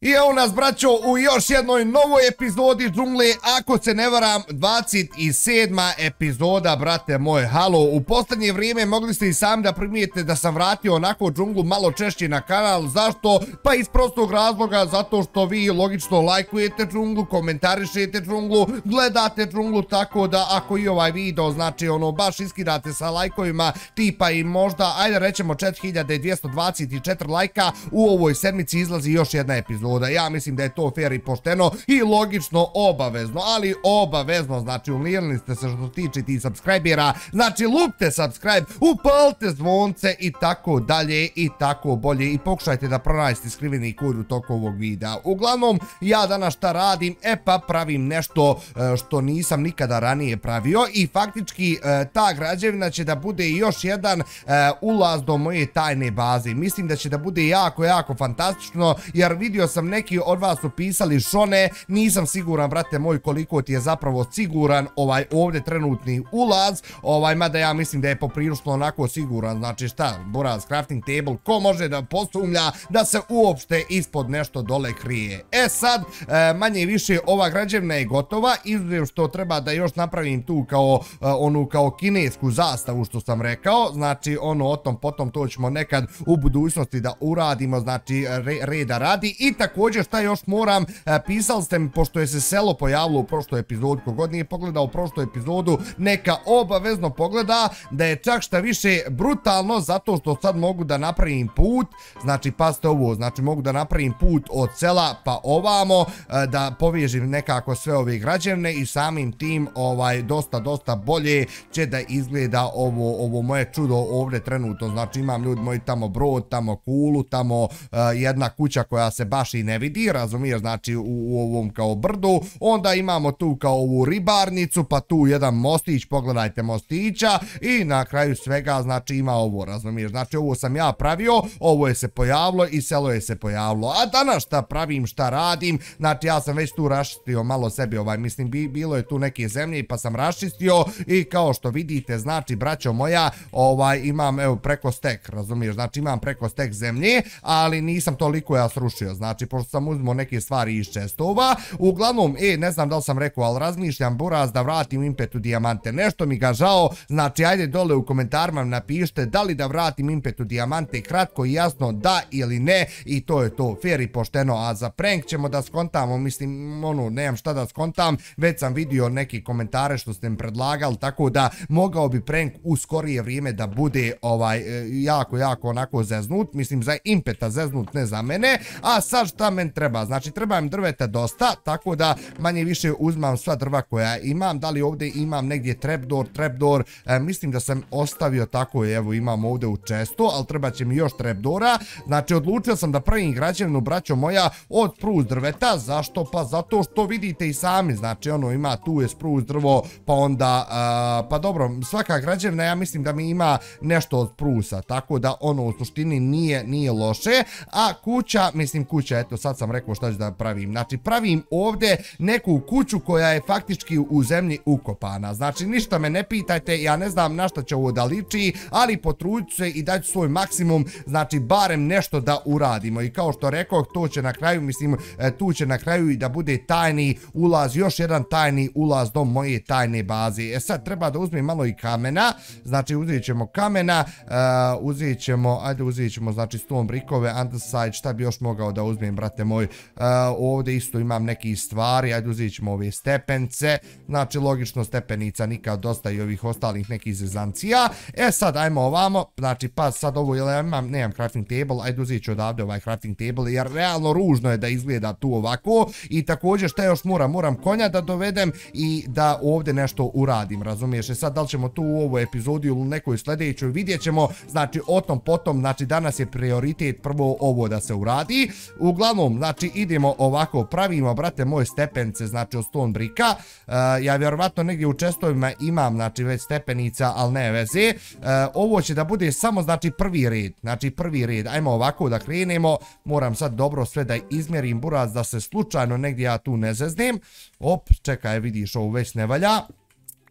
I evo nas, braćo, u još jednoj novoj epizodi džungle, ako se ne varam, 27. epizoda, brate moj, halo. U poslednje vrijeme mogli ste i sami da primijete da sam vratio onako džunglu malo češće na kanal. Zašto? Pa iz prostog razloga, zato što vi logično lajkujete džunglu, komentarišete džunglu, gledate džunglu, tako da ako i ovaj video, znači ono, baš iskidate sa lajkovima, tipa i možda, ajde rećemo 4224 lajka, u ovoj sedmici izlazi još jedna epizoda epizoda. Ja mislim da je to fair i pošteno i logično obavezno, ali obavezno, znači umlijeli ste se što tiče ti subscribera, znači lupte subscribe, upalite zvonce i tako dalje i tako bolje i pokušajte da pronađete skriveni kod u toku ovog videa. Uglavnom, ja danas šta radim, e pa pravim nešto e, što nisam nikada ranije pravio i faktički e, ta građevina će da bude još jedan e, ulaz do moje tajne baze. Mislim da će da bude jako, jako fantastično jer vidio sam sam neki od vas upisali šone, nisam siguran, brate moj, koliko ti je zapravo siguran ovaj ovdje trenutni ulaz, ovaj, mada ja mislim da je poprilično onako siguran, znači šta, Boraz Crafting Table, ko može da posumlja da se uopšte ispod nešto dole krije. E sad, manje manje više, ova građevna je gotova, izuzev što treba da još napravim tu kao e, onu kao kinesku zastavu što sam rekao, znači ono o tom potom to ćemo nekad u budućnosti da uradimo, znači reda radi. I tako također šta još moram, e, pisali ste mi, pošto je se selo pojavilo u prošloj epizodu, kogod nije pogledao u prošloj epizodu, neka obavezno pogleda da je čak šta više brutalno, zato što sad mogu da napravim put, znači paste ovo, znači mogu da napravim put od sela pa ovamo, e, da povežim nekako sve ove građevne i samim tim ovaj dosta, dosta bolje će da izgleda ovo, ovo moje čudo ovdje trenutno, znači imam ljudi moji tamo brod, tamo kulu, tamo uh, jedna kuća koja se baš i ne vidi, razumiješ, znači u, u ovom kao brdu, onda imamo tu kao ovu ribarnicu, pa tu jedan mostić, pogledajte mostića i na kraju svega znači ima ovo, razumiješ, znači ovo sam ja pravio, ovo je se pojavilo i selo je se pojavilo, a danas šta pravim, šta radim, znači ja sam već tu rašistio malo sebi, ovaj, mislim, bi, bilo je tu neke zemlje pa sam rašistio i kao što vidite, znači, braćo moja, ovaj, imam, evo, preko stek, razumiješ, znači imam preko stek zemlje, ali nisam toliko ja srušio, znači, pošto sam uzmo neke stvari iz čestova. Uglavnom, e, ne znam da li sam rekao, ali razmišljam buraz da vratim impetu dijamante. Nešto mi ga žao, znači ajde dole u komentarima napišite da li da vratim impetu dijamante kratko i jasno da ili ne. I to je to, fair i pošteno. A za prank ćemo da skontamo, mislim, ono, nemam šta da skontam, već sam vidio neki komentare što ste mi predlagali, tako da mogao bi prank u skorije vrijeme da bude ovaj e, jako, jako onako zeznut, mislim za impeta zeznut, ne za mene, a sad šta men treba. Znači, treba im drveta dosta, tako da manje više uzmam sva drva koja imam. Da li ovdje imam negdje trapdoor, trapdoor, e, mislim da sam ostavio tako, evo imam ovdje u često, ali treba će mi još trapdoora. Znači, odlučio sam da pravim građevnu, braćo moja, od spruz drveta. Zašto? Pa zato što vidite i sami, znači, ono, ima tu je spruz drvo, pa onda, e, pa dobro, svaka građevna, ja mislim da mi ima nešto od sprusa, tako da, ono, u suštini nije, nije loše, a kuća, mislim, kuća, eto, sad sam rekao šta ću da pravim. Znači, pravim ovdje neku kuću koja je faktički u zemlji ukopana. Znači, ništa me ne pitajte, ja ne znam na šta će ovo da liči, ali potrudit se i daću svoj maksimum, znači, barem nešto da uradimo. I kao što rekao, to će na kraju, mislim, e, tu će na kraju i da bude tajni ulaz, još jedan tajni ulaz do moje tajne baze. E sad, treba da uzmem malo i kamena, znači, uzet ćemo kamena, uh, uzet ćemo, ajde, uzet ćemo, znači, stone brickove, underside, šta bi još mogao da uzmem, brate moj, uh, ovdje isto imam neki stvari, ajde uzit ćemo ove stepence, znači logično stepenica nikad dosta i ovih ostalih nekih zezancija. E sad, ajmo ovamo, znači pa sad ovo, jel ja imam, nemam crafting table, ajde uzit ću odavde ovaj crafting table, jer realno ružno je da izgleda tu ovako. I također šta još moram, moram konja da dovedem i da ovdje nešto uradim, razumiješ? E sad, da li ćemo tu u ovoj epizodi ili nekoj sljedećoj, vidjet ćemo, znači o tom potom, znači danas je prioritet prvo ovo da se uradi, uglavnom, znači idemo ovako, pravimo, brate, moje stepence, znači od stone brika. Uh, e, ja vjerovatno negdje u čestovima imam, znači, već stepenica, ali ne veze. Uh, ovo će da bude samo, znači, prvi red. Znači, prvi red. Ajmo ovako da krenemo. Moram sad dobro sve da izmjerim buraz, da se slučajno negdje ja tu ne zeznem. Op, čekaj, vidiš, ovo već ne valja.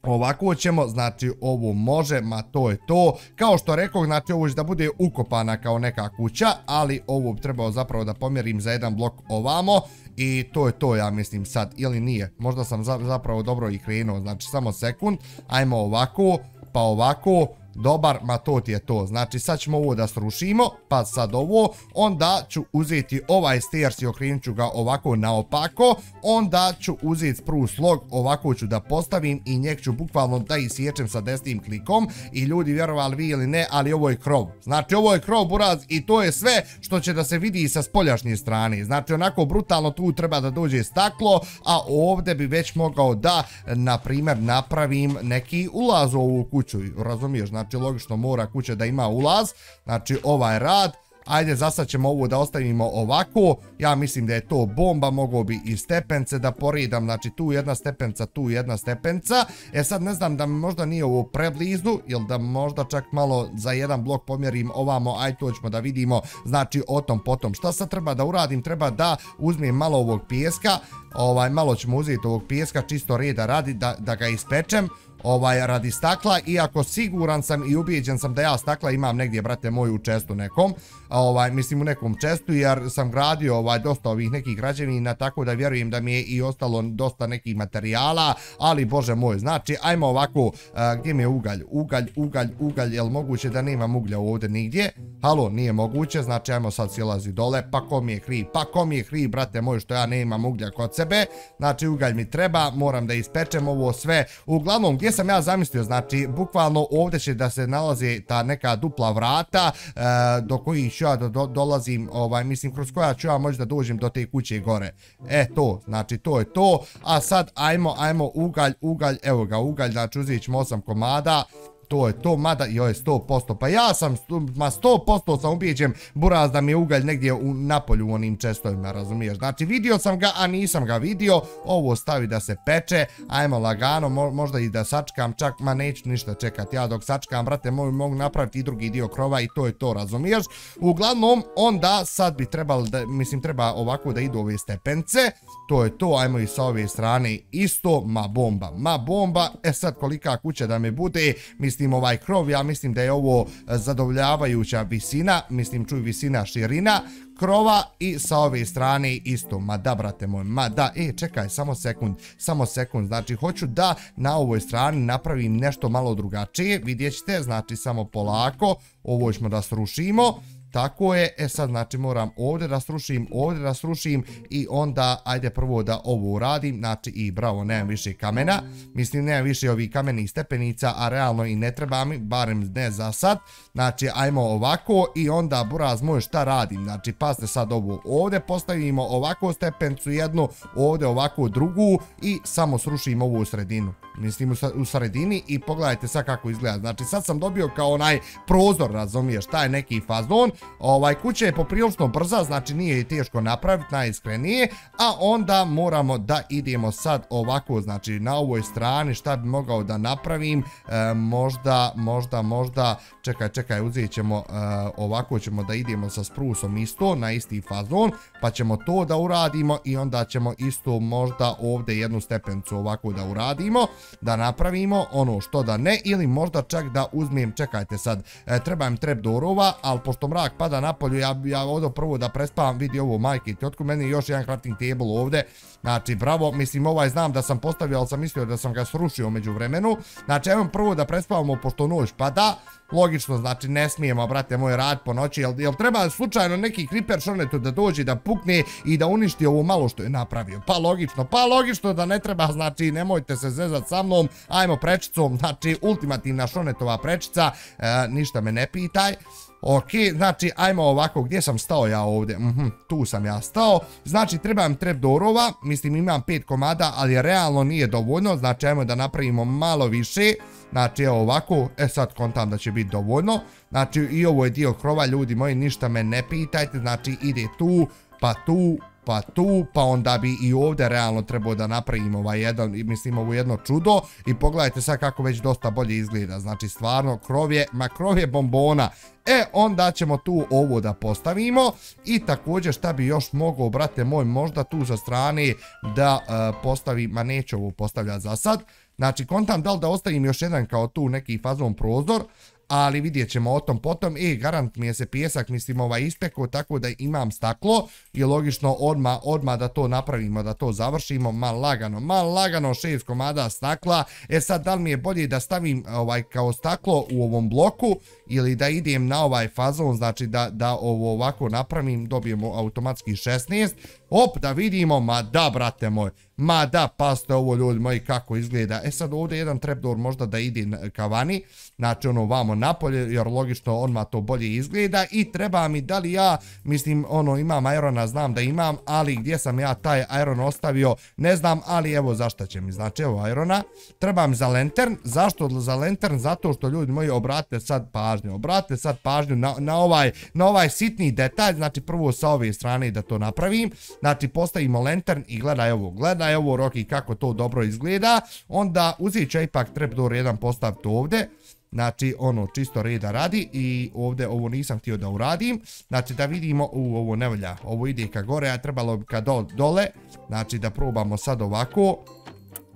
Ovako ćemo, znači ovo može, ma to je to. Kao što rekao, znači ovo će da bude ukopana kao neka kuća, ali ovo bi trebao zapravo da pomjerim za jedan blok ovamo. I to je to, ja mislim sad, ili nije. Možda sam zapravo dobro i krenuo, znači samo sekund. Ajmo ovako, pa ovako, Dobar, ma to ti je to. Znači sad ćemo ovo da srušimo, pa sad ovo, onda ću uzeti ovaj stairs i okrenut ću ga ovako naopako, onda ću uzeti spruce log, ovako ću da postavim i njeg ću bukvalno da isječem sa desnim klikom i ljudi vjerovali vi ili ne, ali ovo je krov. Znači ovo je krov buraz i to je sve što će da se vidi sa spoljašnje strane. Znači onako brutalno tu treba da dođe staklo, a ovdje bi već mogao da, na primjer, napravim neki ulaz u ovu kuću, razumiješ? Znači Znači, logično mora kuća da ima ulaz, znači ovaj rad, Ajde, za sad ćemo ovo da ostavimo ovako. Ja mislim da je to bomba, mogo bi i stepence da poridam. Znači, tu jedna stepenca, tu jedna stepenca. E sad ne znam da možda nije ovo preblizu, ili da možda čak malo za jedan blok pomjerim ovamo. Ajde, to ćemo da vidimo. Znači, o tom potom. Šta sad treba da uradim? Treba da uzmem malo ovog pijeska. Ovaj, malo ćemo uzeti ovog pijeska, čisto reda radi, da, da ga ispečem ovaj radi stakla iako siguran sam i ubijeđen sam da ja stakla imam negdje brate moju čestu nekom ovaj mislim u nekom čestu jer sam gradio ovaj dosta ovih nekih građevina tako da vjerujem da mi je i ostalo dosta nekih materijala ali bože moj znači ajmo ovako a, gdje mi je ugalj? Ugalj ugalj ugalj jel moguće da nema uglja ovdje nigdje? Halo nije moguće znači ajmo sad silazi dole pa ko mi je kriv? Pa ko mi je kriv brate moj što ja nemam uglja kod sebe? Znači ugalj mi treba moram da ispečem ovo sve. Uglavnom gdje gdje sam ja zamislio, znači, bukvalno ovdje će da se nalaze ta neka dupla vrata, e, do kojih ću ja do, dolazim, ovaj, mislim, kroz koja ću ja možda dođem do te kuće gore. E, to, znači, to je to. A sad, ajmo, ajmo, ugalj, ugalj, evo ga, ugalj, znači, uzit ćemo 8 komada, to je to, mada joj 100%, pa ja sam, ma 100% sam ubijeđen buraz da mi je ugalj negdje u napolju u onim čestovima, razumiješ? Znači vidio sam ga, a nisam ga vidio, ovo stavi da se peče, ajmo lagano, možda i da sačkam, čak, ma neću ništa čekati, ja dok sačkam, brate, mogu, mogu napraviti i drugi dio krova i to je to, razumiješ? Uglavnom, onda sad bi trebalo, da, mislim, treba ovako da idu ove stepence, to je to, ajmo i sa ove strane isto, ma bomba, ma bomba, e sad kolika kuća da me bude, mislim, mislim ovaj krov, ja mislim da je ovo e, zadovoljavajuća visina, mislim čuj visina širina krova i sa ove strane isto, ma da brate moj, ma da, e čekaj, samo sekund, samo sekund, znači hoću da na ovoj strani napravim nešto malo drugačije, vidjet ćete, znači samo polako, ovo ćemo da srušimo, Tako je, e sad znači moram ovdje da srušim, ovdje da srušim i onda ajde prvo da ovo uradim, znači i bravo, nemam više kamena, mislim nemam više ovih kamenih stepenica, a realno i ne treba mi, barem ne za sad, znači ajmo ovako i onda buraz moj šta radim, znači pasne sad ovo ovdje, postavimo ovako stepencu jednu, ovdje ovako drugu i samo srušim ovu sredinu mislim u sredini i pogledajte sad kako izgleda. Znači sad sam dobio kao onaj prozor, razumiješ, taj neki fazon. Ovaj kuća je poprilično brza, znači nije i teško napraviti, najiskrenije. A onda moramo da idemo sad ovako, znači na ovoj strani šta bi mogao da napravim. E, možda, možda, možda, čekaj, čekaj, uzet ćemo, e, ovako ćemo da idemo sa sprusom isto, na isti fazon. Pa ćemo to da uradimo i onda ćemo isto možda ovdje jednu stepencu ovako da uradimo da napravimo ono što da ne ili možda čak da uzmem, čekajte sad, e, trebam im trep dorova, ali pošto mrak pada napolju, ja, ja ovdje prvo da prespavam, vidi ovo majke i tjotku, meni još jedan crafting table ovdje, znači bravo, mislim ovaj znam da sam postavio, ali sam mislio da sam ga srušio među vremenu, znači evo prvo da prespavamo pošto noć pada, Logično, znači ne smijemo, brate, moj rad po noći, jel, jel treba slučajno neki creeper šonetu da dođe da pukne i da uništi ovo malo što je napravio? Pa logično, pa logično da ne treba, znači nemojte se zezat sa mnom, ajmo prečicom, znači ultimativna šonetova prečica, e, ništa me ne pitaj. Ok, znači, ajmo ovako, gdje sam stao ja ovdje? Mhm, tu sam ja stao. Znači, trebam trepdorova, mislim imam pet komada, ali realno nije dovoljno, znači, ajmo da napravimo malo više. Znači, evo ovako, e sad kontam da će biti dovoljno. Znači, i ovo je dio krova, ljudi moji, ništa me ne pitajte, znači, ide tu, pa tu, pa tu, pa onda bi i ovdje realno trebao da napravimo ovaj jedan, mislim ovo jedno čudo. I pogledajte sad kako već dosta bolje izgleda, znači stvarno krov je, ma krov je bombona, e onda ćemo tu ovo da postavimo. I također šta bi još mogao, brate moj, možda tu sa strane da e, uh, postavim, ma neću ovo postavljati za sad, Znači, kontam da li da ostavim još jedan kao tu neki fazon prozor, ali vidjet ćemo o tom potom. E, garant mi je se pjesak, mislim, ovaj ispekao, tako da imam staklo i logično odma, odma da to napravimo, da to završimo, mal lagano, mal lagano, šest komada stakla. E sad, da li mi je bolje da stavim ovaj kao staklo u ovom bloku ili da idem na ovaj fazon, znači da, da ovo ovako napravim, dobijemo automatski 16. Op, da vidimo, ma da, brate moj, ma da, paste ovo ljudi moji kako izgleda. E sad ovdje jedan trapdoor možda da ide ka vani, znači ono vamo napolje, jer logično onma to bolje izgleda i treba mi da li ja, mislim, ono imam irona, znam da imam, ali gdje sam ja taj iron ostavio, ne znam, ali evo zašto će mi, znači evo irona, treba mi za lantern, zašto za lantern? Zato što ljudi moji obrate sad pažnju, obrate sad pažnju na, na, ovaj, na ovaj sitni detalj, znači prvo sa ove strane da to napravim, Znači, postavimo lantern i gledaj ovo, gledaj ovo, Rocky, kako to dobro izgleda. Onda uzit će ipak trapdoor jedan postaviti ovdje. Znači, ono, čisto reda radi i ovdje ovo nisam htio da uradim. Znači, da vidimo, u, ovo ne volja, ovo ide ka gore, a trebalo bi ka do, dole. Znači, da probamo sad ovako.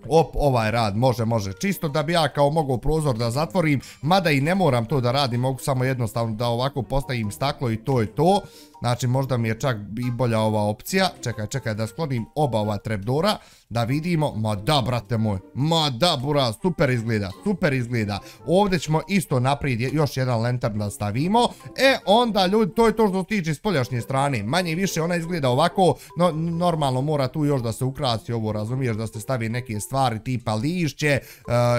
Op, ovaj rad, može, može. Čisto da bi ja kao mogao prozor da zatvorim, mada i ne moram to da radim, mogu samo jednostavno da ovako postavim staklo i to je to. Znači, možda mi je čak i bolja ova opcija. Čekaj, čekaj, da sklonim oba ova trapdora. Da vidimo. Ma da, brate moj. Ma da, bura, super izgleda. Super izgleda. Ovdje ćemo isto naprijed još jedan lantern da stavimo. E, onda, ljudi, to je to što tiče s poljašnje strane. Manje više ona izgleda ovako. No, normalno mora tu još da se ukrasi ovo, razumiješ, da se stavi neke stvari tipa lišće e,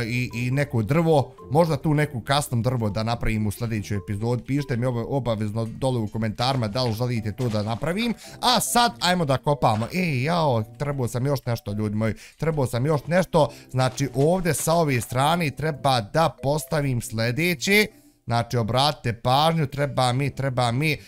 i, i neko drvo. Možda tu neku custom drvo da napravim u sljedećoj epizod. Pišite mi obavezno dole u komentarima da li želite to da napravim. A sad, ajmo da kopamo. Ej, jao, trebao sam još nešto, ljudi moji. Trebao sam još nešto. Znači, ovdje sa ove strane treba da postavim sljedeće. Znači, obratite pažnju, treba mi, treba mi e,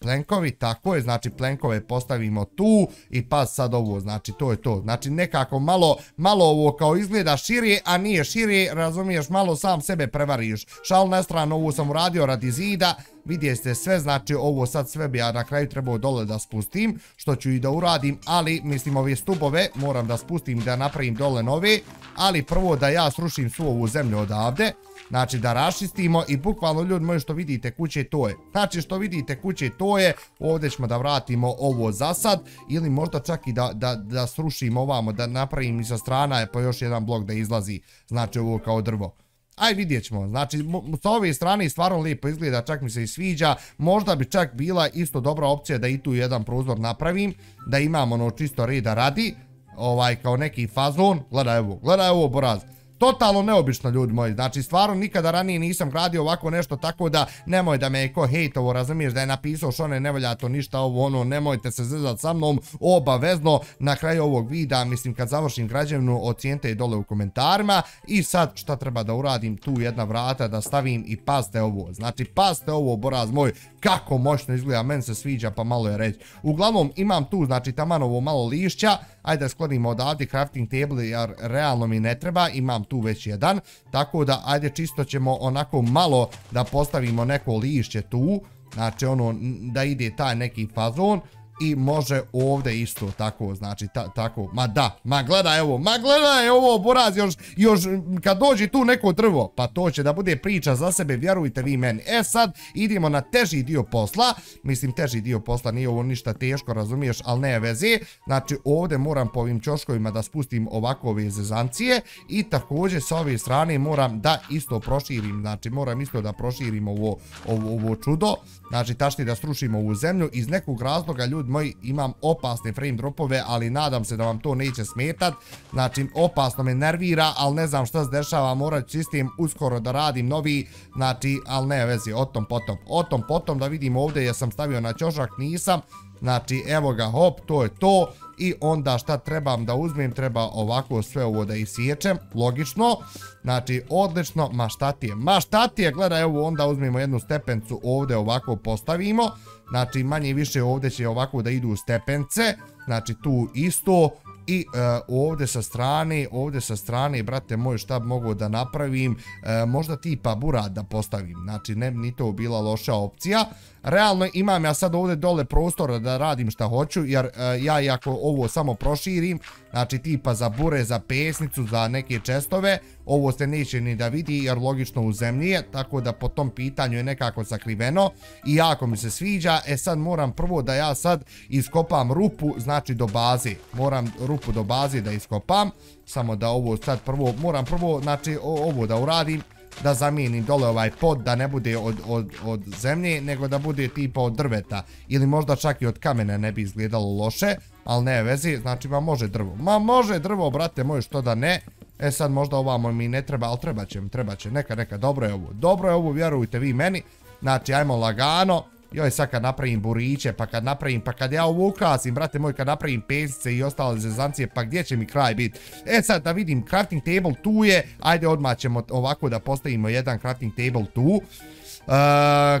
plenkovi, tako je, znači plenkove postavimo tu i pa sad ovo, znači to je to. Znači, nekako malo, malo ovo kao izgleda širije, a nije širije, razumiješ, malo sam sebe prevariš. Šal na stranu, ovo sam uradio radi zida, vidjeste sve, znači ovo sad sve bi ja na kraju trebao dole da spustim, što ću i da uradim, ali mislim ove stubove moram da spustim da napravim dole nove, ali prvo da ja srušim svu ovu zemlju odavde, znači da rašistimo i bukvalno ljudi moji što vidite kuće to je. Znači što vidite kuće to je, ovdje ćemo da vratimo ovo za sad ili možda čak i da, da, da srušimo ovamo, da napravim i sa strana pa još jedan blok da izlazi, znači ovo kao drvo. Aj vidjet ćemo, znači sa ove strane stvarno lijepo izgleda, čak mi se i sviđa, možda bi čak bila isto dobra opcija da i tu jedan prozor napravim, da imam ono čisto reda radi, ovaj kao neki fazon, gledaj ovo, gledaj ovo boraz, totalno neobično ljudi moji, znači stvarno nikada ranije nisam gradio ovako nešto tako da nemoj da me ko hejtovo razumiješ da je napisao što ne volja to ništa ovo ono nemojte se zezat sa mnom obavezno. Na kraju ovog videa mislim kad završim građevnu ocijente dole u komentarima. I sad šta treba da uradim? Tu jedna vrata da stavim i paste ovo. Znači paste ovo boraz moj kako moćno izgleda men se sviđa pa malo je reći uglavnom imam tu znači tamanovo malo lišća ajde da sklonimo odavde crafting table jer realno mi ne treba, imam tu već jedan, tako da ajde čisto ćemo onako malo da postavimo neko lišće tu, znači ono da ide taj neki fazon, i može ovdje isto tako, znači ta, tako, ma da, ma gledaj ovo, ma gledaj ovo, boraz, još, još kad dođe tu neko drvo, pa to će da bude priča za sebe, vjerujte vi meni. E sad, idemo na teži dio posla, mislim teži dio posla, nije ovo ništa teško, razumiješ, ali ne veze, znači ovdje moram po ovim čoškovima da spustim ovako ove zezancije i također sa ove strane moram da isto proširim, znači moram isto da proširim ovo, ovo, ovo čudo, znači tašti da strušim ovu zemlju, iz nekog razloga ljudi ljudi moji, imam opasne frame dropove, ali nadam se da vam to neće smetat. Znači, opasno me nervira, ali ne znam šta se dešava, morat ću sistem uskoro da radim novi, znači, ali ne vezi, o tom potom. O tom potom da vidim ovdje, ja sam stavio na čošak, nisam. Znači, evo ga, hop, to je to. I onda šta trebam da uzmem, treba ovako sve ovo da isječem, logično. Znači, odlično, ma šta ti je, ma šta ti je, gledaj, evo onda uzmemo jednu stepencu ovdje ovako postavimo. Znači, manje i više ovdje će ovako da idu stepence. Znači, tu isto I uh, ovdje sa strane, ovdje sa strane, brate moj, šta bi mogu da napravim, uh, možda tipa burad da postavim, znači ne ni to bila loša opcija. Realno imam ja sad ovdje dole prostora da radim šta hoću, jer uh, ja i ako ovo samo proširim, znači tipa za bure, za pesnicu, za neke čestove, ovo se neće ni da vidi jer logično u zemlji je, tako da po tom pitanju je nekako sakriveno i jako mi se sviđa. E sad moram prvo da ja sad iskopam rupu, znači do baze. Moram rupu do baze da iskopam, samo da ovo sad prvo, moram prvo, znači ovo da uradim da zamijenim dole ovaj pod da ne bude od, od, od zemlje nego da bude tipa od drveta ili možda čak i od kamene ne bi izgledalo loše ali ne vezi, znači ma može drvo ma može drvo brate moj što da ne E sad možda ovamo mi ne treba, ali treba će mi, treba će, neka, neka, dobro je ovo, dobro je ovo, vjerujte vi meni, znači ajmo lagano, joj sad kad napravim buriće, pa kad napravim, pa kad ja ovo ukrasim, brate moj, kad napravim pesice i ostale zezancije, pa gdje će mi kraj biti? E sad da vidim, crafting table tu je, ajde odmah ćemo ovako da postavimo jedan crafting table tu, Uh,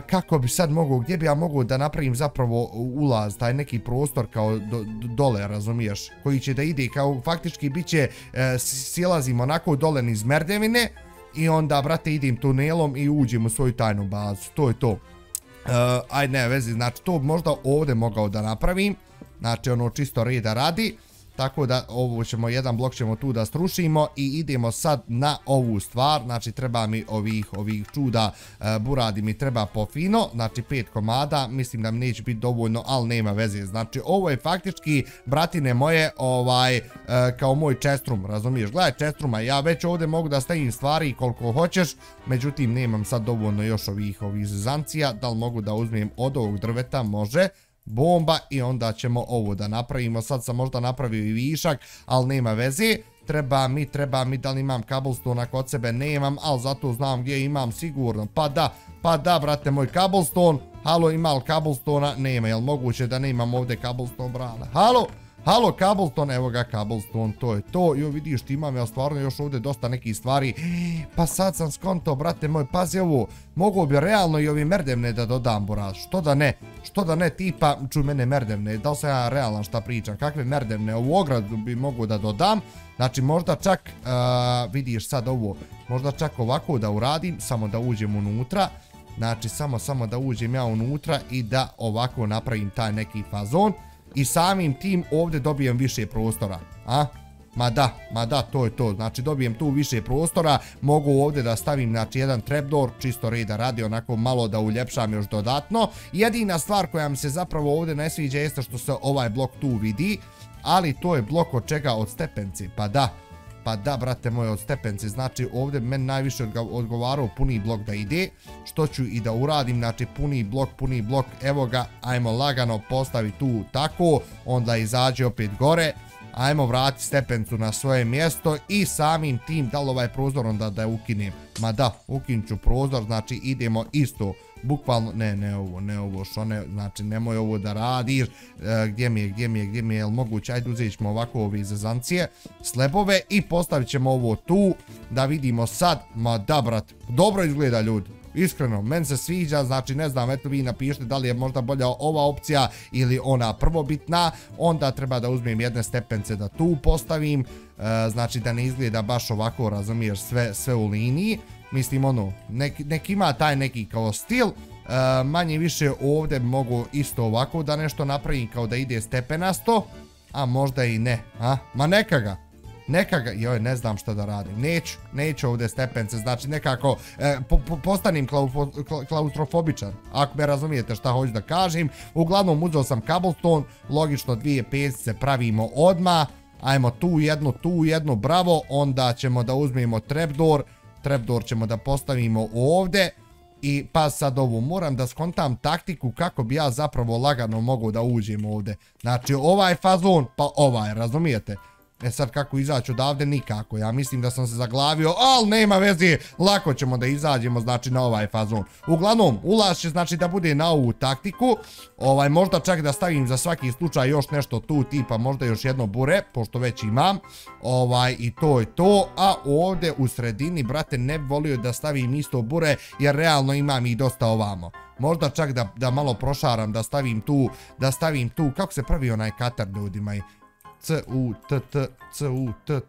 kako bi sad mogu, gdje bi ja mogu da napravim zapravo ulaz, taj neki prostor kao do, do, dole, razumiješ, koji će da ide kao faktički bit će, uh, silazim onako dole niz merdevine i onda, brate, idim tunelom i uđem u svoju tajnu bazu, to je to. Uh, aj ne, vezi, znači to možda ovdje mogao da napravim, znači ono čisto reda radi. Tako da ovo ćemo, jedan blok ćemo tu da strušimo i idemo sad na ovu stvar. Znači treba mi ovih ovih čuda e, buradi mi treba po fino. Znači pet komada, mislim da mi neće biti dovoljno, ali nema veze. Znači ovo je faktički, bratine moje, ovaj, e, kao moj čestrum, razumiješ? Gledaj čestruma, ja već ovdje mogu da stavim stvari koliko hoćeš, međutim nemam sad dovoljno još ovih ovih zezancija. Da li mogu da uzmem od ovog drveta? Može bomba i onda ćemo ovo da napravimo. Sad sam možda napravio i višak, ali nema veze. Treba mi, treba mi, da li imam cobblestone kod sebe? Nemam, ali zato znam gdje imam sigurno. Pa da, pa da, brate, moj cobblestone. Halo, ima li cobblestona, Nema, jel moguće da ne imam ovdje cobblestone, brale? Halo? Halo, Halo Cobblestone, evo ga Cobblestone, to je to. Jo, vidiš, ti imam ja stvarno još ovdje dosta nekih stvari. E, pa sad sam skonto, brate moj, pazi ovo. Mogu bi realno i ovi merdevne da dodam, buraz. Što da ne? Što da ne, tipa, čuj mene merdevne. Da li sam ja realan šta pričam? Kakve merdevne? Ovu ogradu bi mogu da dodam. Znači, možda čak, uh, vidiš sad ovo, možda čak ovako da uradim, samo da uđem unutra. Znači, samo, samo da uđem ja unutra i da ovako napravim taj neki fazon i samim tim ovdje dobijem više prostora. A? Ma da, ma da, to je to. Znači dobijem tu više prostora, mogu ovdje da stavim znači, jedan trapdoor, čisto reda radi, onako malo da uljepšam još dodatno. Jedina stvar koja mi se zapravo ovdje ne sviđa jeste što se ovaj blok tu vidi, ali to je blok od čega od stepenci, pa da. Pa da, brate moje, od stepenci. Znači, ovdje meni najviše odgovarao puni blok da ide. Što ću i da uradim, znači, puni blok, puni blok. Evo ga, ajmo lagano postavi tu tako. Onda izađe opet gore. Ajmo vrati stepencu na svoje mjesto i samim tim da li ovaj prozor onda da ukinem. Ma da, ukinut ću prozor, znači idemo isto bukvalno, ne, ne ovo, ne ovo, što ne, znači nemoj ovo da radiš, e, gdje mi je, gdje mi je, gdje mi je, jel moguće, ajde uzeti ćemo ovako ove zezancije, slebove i postavit ćemo ovo tu, da vidimo sad, ma da brat, dobro izgleda ljudi, iskreno, men se sviđa, znači ne znam, eto vi napišite da li je možda bolja ova opcija ili ona prvobitna, onda treba da uzmem jedne stepence da tu postavim, e, znači da ne izgleda baš ovako, razumiješ, sve, sve u liniji, mislim ono, nek, nek ima taj neki kao stil, e, manje više ovdje mogu isto ovako da nešto napravim kao da ide stepenasto, a možda i ne, a? Ma neka ga, neka ga, joj, ne znam što da radim, neću, neću ovdje stepence, znači nekako e, po, po, postanim klaufo, klaustrofobičan, ako me razumijete šta hoću da kažem, uglavnom uzeo sam cobblestone, logično dvije pesice pravimo odma, ajmo tu jednu, tu jednu, bravo, onda ćemo da uzmemo trapdoor, trapdoor ćemo da postavimo ovdje i pa sad ovu moram da skontam taktiku kako bi ja zapravo lagano mogao da uđem ovdje. Znači ovaj fazon pa ovaj, razumijete? E sad kako izaći odavde? Nikako. Ja mislim da sam se zaglavio, ali nema veze. Lako ćemo da izađemo znači na ovaj fazon. Uglavnom, ulaz će znači da bude na ovu taktiku. Ovaj, možda čak da stavim za svaki slučaj još nešto tu tipa, možda još jedno bure, pošto već imam. Ovaj, i to je to. A ovdje u sredini, brate, ne volio da stavim isto bure, jer realno imam i dosta ovamo. Možda čak da, da malo prošaram, da stavim tu, da stavim tu, kako se pravi onaj katar ljudima i C, U, T, T, C, U, T.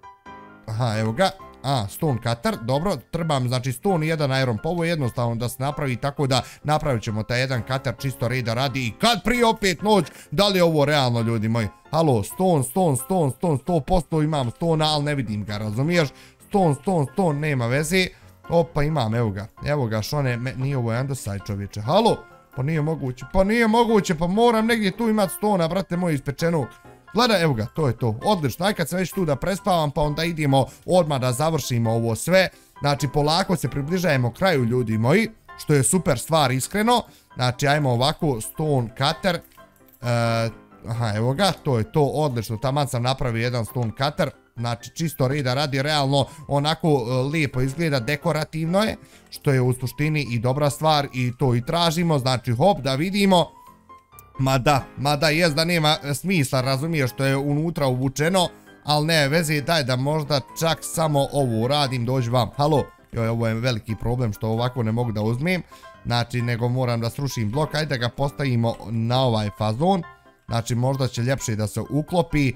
Aha, evo ga. A, stone cutter, dobro, trebam, znači stone i jedan iron, pa ovo je jednostavno da se napravi tako da napravit ćemo taj jedan cutter čisto reda radi i kad prije opet noć, da li je ovo realno ljudi moji? Halo, stone, stone, stone, stone, 100% imam stone, ali ne vidim ga, razumiješ? Stone, stone, stone, nema veze. Opa, imam, evo ga, evo ga, što ne, nije ovo endosaj čovječe, halo? Pa nije moguće, pa nije moguće, pa moram negdje tu imat stona, brate moj, ispečenog. Gledaj, evo ga, to je to. Odlično, aj kad sam već tu da prespavam, pa onda idemo odmah da završimo ovo sve. Znači, polako se približajemo kraju, ljudi moji, što je super stvar, iskreno. Znači, ajmo ovako, stone cutter. E, aha, evo ga, to je to, odlično. Taman sam napravio jedan stone cutter. Znači, čisto reda radi, realno, onako e, lijepo izgleda, dekorativno je, što je u suštini i dobra stvar i to i tražimo. Znači, hop, da vidimo. Ma da, ma da, jes da nema e, smisla, razumiješ što je unutra uvučeno, ali ne, vezi daj da možda čak samo ovo uradim, dođi vam, halo, joj, ovo je veliki problem što ovako ne mogu da uzmem, znači, nego moram da srušim blok, ajde da ga postavimo na ovaj fazon, znači, možda će ljepše da se uklopi,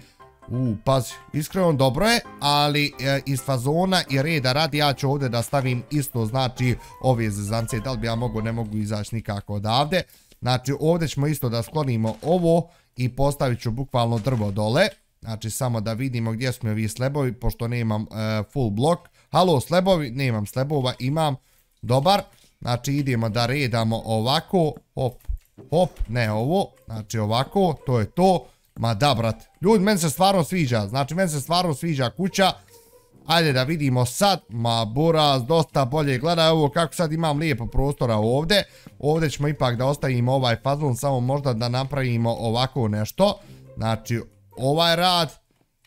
u, pazi, iskreno dobro je, ali e, iz fazona i reda radi, ja ću ovdje da stavim isto, znači, ove zezance, da li bi ja mogu, ne mogu izaći nikako odavde, Znači ovdje ćemo isto da sklonimo ovo i postavit ću bukvalno drvo dole. Znači samo da vidimo gdje smo ovi slebovi pošto nemam e, full blok. Halo slebovi, nemam slebova, imam. Dobar. Znači idemo da redamo ovako. Hop, hop, ne ovo. Znači ovako, to je to. Ma da brat, ljudi meni se stvarno sviđa. Znači meni se stvarno sviđa kuća. Ajde da vidimo sad, ma buraz, dosta bolje, gledaj ovo kako sad imam lijepo prostora ovdje. Ovdje ćemo ipak da ostavimo ovaj fazon, samo možda da napravimo ovako nešto. Znači, ovaj rad,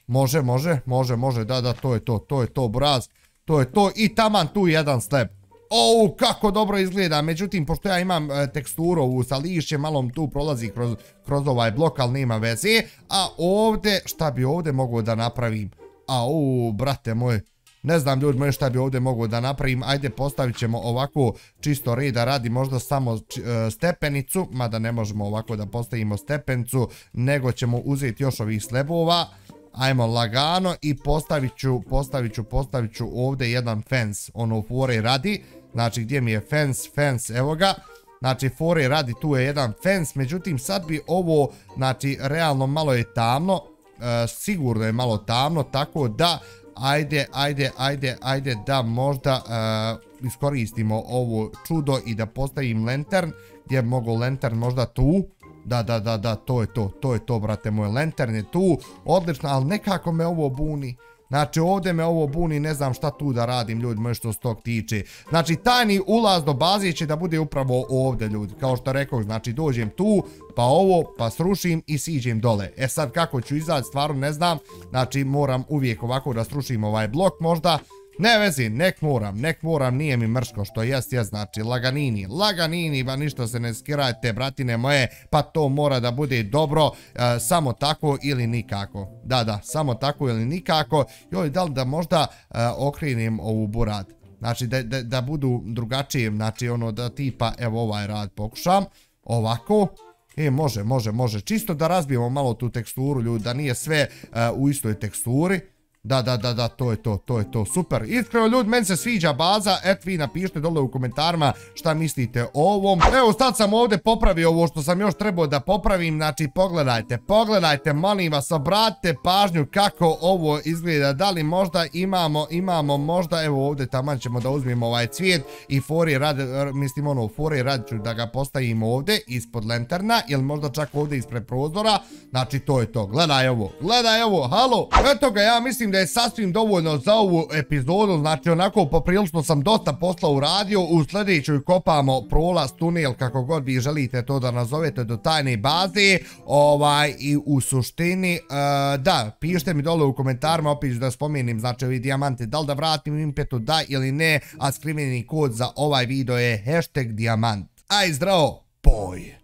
može, može, može, može, da, da, to je to, to je to, buraz. To je to i taman tu jedan slab. O, kako dobro izgleda, međutim, pošto ja imam e, teksturu ovu sa lišćem, malo tu prolazi kroz, kroz ovaj blok, ali nema veze. A ovdje, šta bi ovdje mogo da napravim? Au, brate moj, ne znam ljudi moji šta bi ovdje mogu da napravim, ajde postavit ćemo ovako čisto reda radi možda samo e, stepenicu, mada ne možemo ovako da postavimo stepenicu, nego ćemo uzeti još ovih slebova, ajmo lagano i postavit ću, postavit ću, postavit ću ovdje jedan fence, ono fore radi, znači gdje mi je fence, fence, evo ga, Znači, fore radi, tu je jedan fence, međutim, sad bi ovo, znači, realno malo je tamno, Eh, sigurno je malo tamno, tako da ajde, ajde, ajde, ajde da možda uh, iskoristimo ovo čudo i da postavim lantern, gdje mogu lantern možda tu, da, da, da, da, to je to, to je to, brate, moj lantern je tu, odlično, ali nekako me ovo buni, Znači ovdje me ovo buni, ne znam šta tu da radim ljudi moji što s tog tiče. Znači tajni ulaz do baze će da bude upravo ovdje ljudi. Kao što rekao, znači dođem tu, pa ovo, pa srušim i siđem dole. E sad kako ću izaći, stvarno ne znam. Znači moram uvijek ovako da srušim ovaj blok možda. Ne vezi, nek moram, nek moram, nije mi mrško što jest, jest, znači laganini, laganini, ba ništa se ne skirajte, bratine moje, pa to mora da bude dobro, e, samo tako ili nikako. Da, da, samo tako ili nikako. Joj, da li da možda e, okrenim ovu burad? Znači, da, da, da budu drugačije, znači ono da tipa, evo ovaj rad pokušam, ovako, E, može, može, može. Čisto da razbijemo malo tu teksturu, ljudi, da nije sve uh, u istoj teksturi. Da, da, da, da, to je to, to je to, super. Iskreno ljudi, meni se sviđa baza, et vi napišite dole u komentarima šta mislite o ovom. Evo, sad sam ovdje popravio ovo što sam još trebao da popravim, znači pogledajte, pogledajte, molim vas, obratite pažnju kako ovo izgleda, da li možda imamo, imamo možda, evo ovdje taman ćemo da uzmimo ovaj cvijet i fori rad, mislim ono, fori rad ću da ga postavimo ovdje ispod lenterna ili možda čak ovdje ispred prozora, znači to je to, gledaj ovo, gledaj ovo, halo, eto ga, ja mislim da je sasvim dovoljno za ovu epizodu, znači onako poprilično sam dosta posla uradio, u sljedećoj kopamo prolaz, tunel, kako god vi želite to da nazovete do tajne baze, ovaj, i u suštini, uh, da, pišite mi dole u komentarima, opet da spomenim, znači ovi dijamante, da li da vratim impetu, da ili ne, a skriveni kod za ovaj video je hashtag dijamant. Aj zdravo, boj!